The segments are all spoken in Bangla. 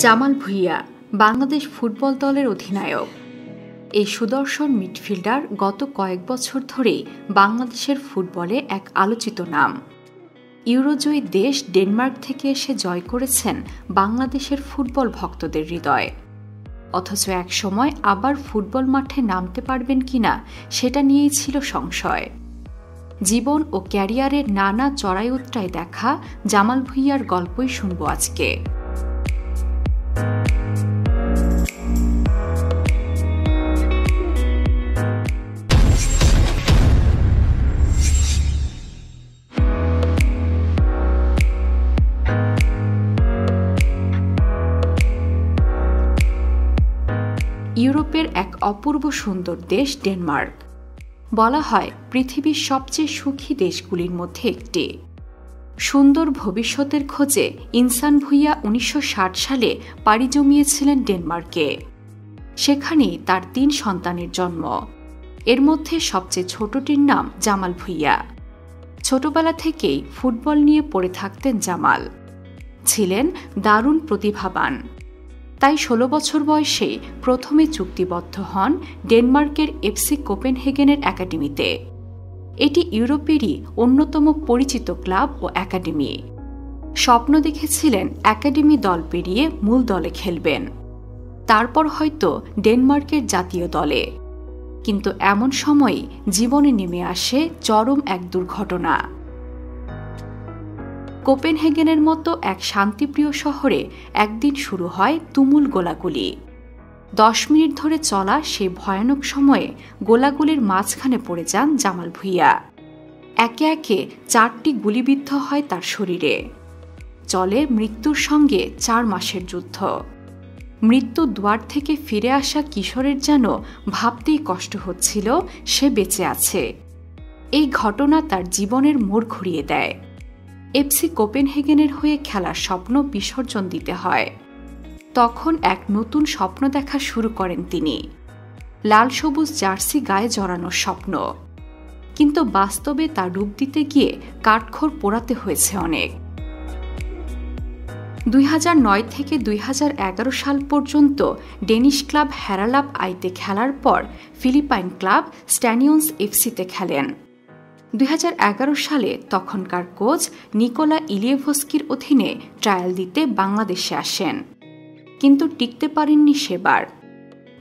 জামাল ভুইয়া, বাংলাদেশ ফুটবল দলের অধিনায়ক। এই সুদর্শন মিডফিল্ডার গত কয়েক বছর ধরেই বাংলাদেশের ফুটবলে এক আলোচিত নাম। ইউরোজয়ী দেশ ডেনমার্ক থেকে এসে জয় করেছেন বাংলাদেশের ফুটবল ভক্তদের হৃদয়। অথচ এক সময় আবার ফুটবল মাঠে নামতে পারবেন কিনা সেটা নিয়েই ছিল সংশয়। জীবন ও ক্যারিয়ারের নানা চড়াই উত্তরায় দেখা জামাল ভুইয়ার গল্পই শুনব আজকে। ইউরোপের এক অপূর্ব সুন্দর দেশ ডেনমার্ক। বলা হয় পৃথিবীর সবচেয়ে সুখী দেশগুলির মধ্যে একটি। সুন্দর ভবিষ্যতের খোঁজে ইনসান ভুইয়া উনিশশো ষাট সালে পাড়ি জমিয়েছিলেন ডেনমার্কে। সেখানেই তার তিন সন্তানের জন্ম। এর মধ্যে সবচেয়ে ছোটটির নাম জামাল ভুইয়া। ছোটবেলা থেকেই ফুটবল নিয়ে পড়ে থাকতেন জামাল। ছিলেন দারুণ প্রতিভাবান। তাই ষোলো বছর বয়সে প্রথমে চুক্তিবদ্ধ হন ডেনমার্কের এফসি কোপেনহেগেনের একাডেমিতে। এটি ইউরোপেরই অন্যতম পরিচিত ক্লাব ও একাডেমি। স্বপ্ন দেখেছিলেন একাডেমি দল পেরিয়ে মূল দলে খেলবেন। তারপর হয়তো ডেনমার্কের জাতীয় দলে। কিন্তু এমন সময়ে জীবনে নেমে আসে চরম এক দুর্ঘটনা। কোপেনহেগেনের মতো এক শান্তিপ্রিয় শহরে একদিন শুরু হয় তুমুল গোলাগুলি। দশ মিনিট ধরে চলা সেই ভয়ানক সময়ে গোলাগুলির মাঝখানে পড়ে যান জামাল ভুইয়া। একে একে চারটি গুলিবিদ্ধ হয় তার শরীরে। চলে মৃত্যুর সঙ্গে চার মাসের যুদ্ধ। মৃত্যু দুয়ার থেকে ফিরে আসা কিশোরের যেন ভাবতেই কষ্ট হচ্ছিল, সে বেঁচে আছে। এই ঘটনা তার জীবনের মোড় ঘুরিয়ে দেয়। এফসি কোপেনহেগেনের হয়ে খেলার স্বপ্ন বিসর্জন দিতে হয়। তখন এক নতুন স্বপ্ন দেখা শুরু করেন তিনি। লাল সবুজ জার্সি গায়ে জড়ানোর স্বপ্ন। কিন্তু বাস্তবে তা রূপ দিতে গিয়ে কাঠখোর পোড়াতে হয়েছে অনেক। দুই হাজার নয় থেকে দুই হাজার এগারো সাল পর্যন্ত ডেনিশ ক্লাব হ্যারালাপ আইতে খেলার পর ফিলিপাইন ক্লাব স্ট্যানিয়ন্স এফসিতে খেলেন। দুই হাজার এগারো সালে তখনকার কোচ নিকোলা ইলিয়েভস্কির অধীনে ট্রায়াল দিতে বাংলাদেশে আসেন, কিন্তু টিকতে পারেননি সেবার।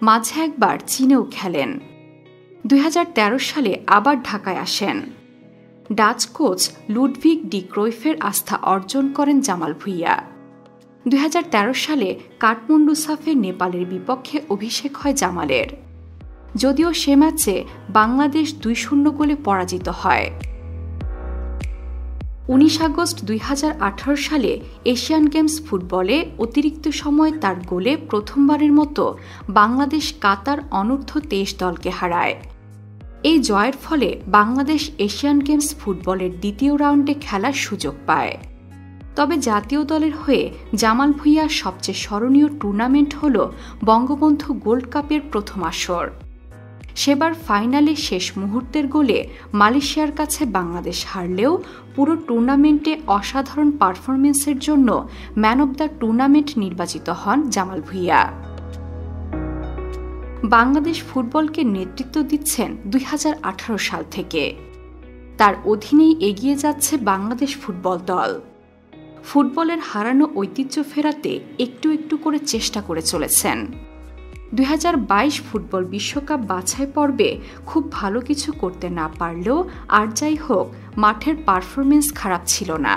মাঝে একবার চীনেও খেলেন। দুই হাজার তেরো সালে আবার ঢাকায় আসেন। ডাচ কোচ লুডভিক ডি ক্রোইফের আস্থা অর্জন করেন জামাল ভুইয়া। দুই হাজার তেরো সালে কাঠমান্ডু সাফে নেপালের বিপক্ষে অভিষেক হয় জামালের। যদিও সে ম্যাচে বাংলাদেশ দুই শূন্য গোলে পরাজিত হয়। উনিশ আগস্ট দুই হাজার আঠারো সালে এশিয়ান গেমস ফুটবলে অতিরিক্ত সময় তার গোলে প্রথমবারের মতো বাংলাদেশ কাতার অনূর্ধ্ব তেইশ দলকে হারায়। এই জয়ের ফলে বাংলাদেশ এশিয়ান গেমস ফুটবলের দ্বিতীয় রাউন্ডে খেলার সুযোগ পায়। তবে জাতীয় দলের হয়ে জামাল ভুইয়ার সবচেয়ে স্মরণীয় টুর্নামেন্ট হল বঙ্গবন্ধু গোল্ড কাপের প্রথম আসর। সেবার ফাইনালে শেষ মুহূর্তের গোলে মালয়েশিয়ার কাছে বাংলাদেশ হারলেও পুরো টুর্নামেন্টে অসাধারণ পারফরমেন্সের জন্য ম্যান অব দ্য টুর্নামেন্ট নির্বাচিত হন জামাল ভুইয়া। বাংলাদেশ ফুটবলকে নেতৃত্ব দিচ্ছেন দুই হাজার আঠারো সাল থেকে। তার অধীনেই এগিয়ে যাচ্ছে বাংলাদেশ ফুটবল দল। ফুটবলের হারানো ঐতিহ্য ফেরাতে একটু একটু করে চেষ্টা করে চলেছেন। দুই হাজার বাইশ ফুটবল বিশ্বকাপ বাছাই পর্বে খুব ভালো কিছু করতে না পারলেও আর যাই হোক, মাঠের পারফরমেন্স খারাপ ছিল না।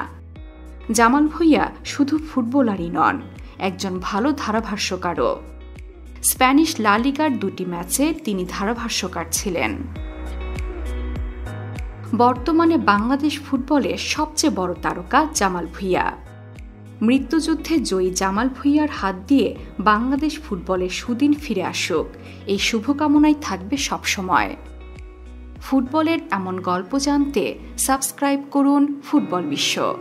জামাল ভুইয়া শুধু ফুটবলারই নন, একজন ভালো ধারাভাষ্যকারও। স্প্যানিশ লালিগার দুটি ম্যাচে তিনি ধারাভাষ্যকার ছিলেন। বর্তমানে বাংলাদেশ ফুটবলের সবচেয়ে বড় তারকা জামাল ভুইয়া। মৃত্যুযুদ্ধে জয়ী জামাল ভুইয়ার হাত দিয়ে বাংলাদেশ ফুটবলের সুদিন ফিরে আসুক। এই শুভকামনাই থাকবে সবসময়। ফুটবলের এমন গল্প জানতে সাবস্ক্রাইব করুন ফুটবল বিশ্ব।